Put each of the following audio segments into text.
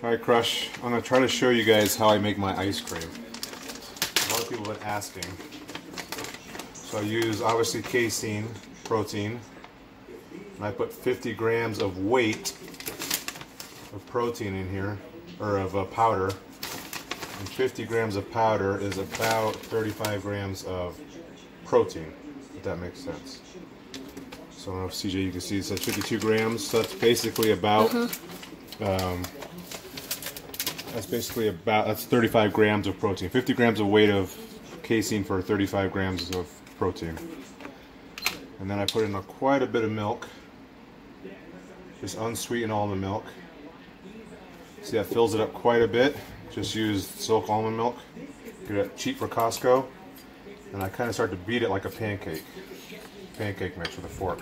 Alright Crush, I'm going to try to show you guys how I make my ice cream. A lot of people have been asking. So I use obviously casein, protein, and I put 50 grams of weight of protein in here, or of uh, powder. And 50 grams of powder is about 35 grams of protein, if that makes sense. So I don't know if CJ you can see it says 52 grams, so that's basically about um, that's basically about that's 35 grams of protein. 50 grams of weight of casein for 35 grams of protein. And then I put in a, quite a bit of milk. Just unsweeten almond milk. See that fills it up quite a bit. Just use silk almond milk. Get it cheap for Costco. And I kind of start to beat it like a pancake. Pancake mix with a fork.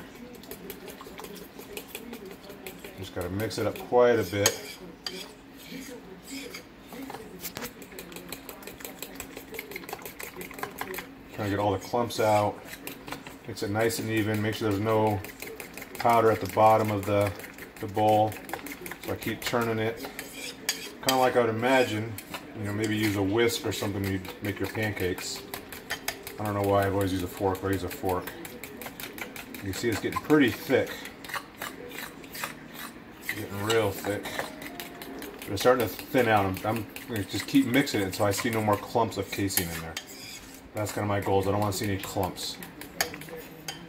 Just got to mix it up quite a bit Trying to get all the clumps out. Makes it nice and even. Make sure there's no powder at the bottom of the, the bowl. So I keep turning it. Kind of like I would imagine, you know, maybe use a whisk or something when you make your pancakes. I don't know why I've always used a fork, but I use a fork. You see it's getting pretty thick. It's Getting real thick. But it's starting to thin out. I'm, I'm going to just keep mixing it until I see no more clumps of casein in there. That's kind of my goals. I don't want to see any clumps.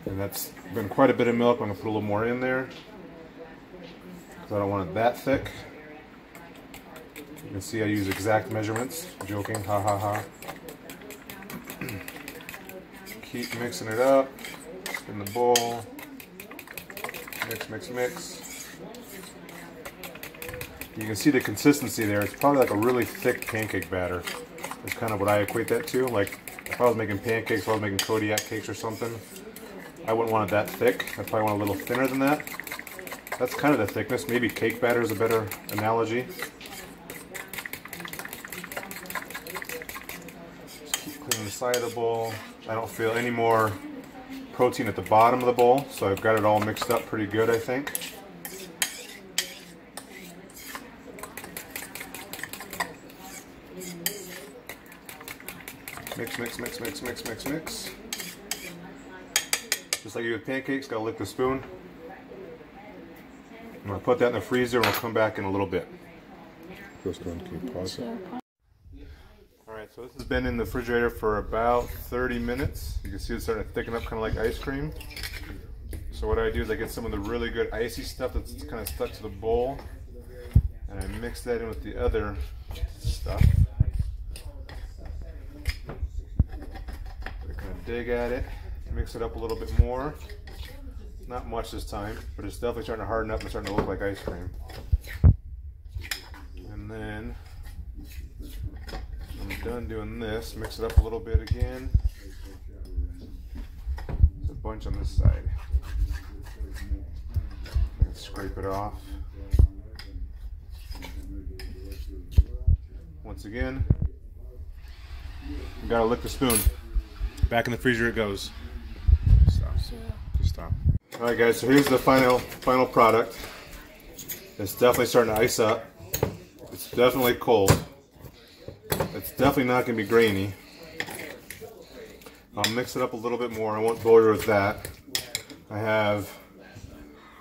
And that's been quite a bit of milk. I'm going to put a little more in there. Because I don't want it that thick. You can see I use exact measurements. Joking, ha ha ha. Keep mixing it up in the bowl. Mix, mix, mix. You can see the consistency there. It's probably like a really thick pancake batter. That's kind of what I equate that to. Like if I was making pancakes, if I was making Kodiak cakes or something, I wouldn't want it that thick. I probably want a little thinner than that. That's kind of the thickness. Maybe cake batter is a better analogy. Just keep cleaning the side of the bowl. I don't feel any more protein at the bottom of the bowl, so I've got it all mixed up pretty good, I think. Mix, mix, mix, mix, mix, mix, mix. Just like you with pancakes, gotta lick the spoon. I'm gonna put that in the freezer and we'll come back in a little bit. Just going to pause it. Alright, so this has been in the refrigerator for about 30 minutes. You can see it's starting to thicken up kind of like ice cream. So what I do is I get some of the really good icy stuff that's kind of stuck to the bowl and I mix that in with the other stuff. Dig at it, mix it up a little bit more. Not much this time, but it's definitely starting to harden up and starting to look like ice cream. And then I'm done doing this, mix it up a little bit again. There's a bunch on this side. Scrape it off. Once again, you gotta lick the spoon. Back in the freezer it goes. Stop. Just stop. All right, guys. So here's the final final product. It's definitely starting to ice up. It's definitely cold. It's definitely not going to be grainy. I'll mix it up a little bit more. I won't bore you with that. I have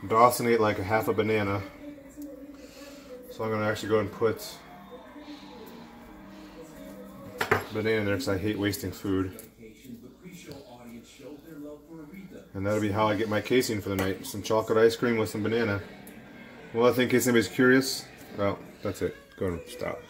Dawson ate like a half a banana. So I'm going to actually go and put banana in there because I hate wasting food. And that'll be how I get my casein for the night. Some chocolate ice cream with some banana. Well, I think in case anybody's curious, well, that's it. Go and stop.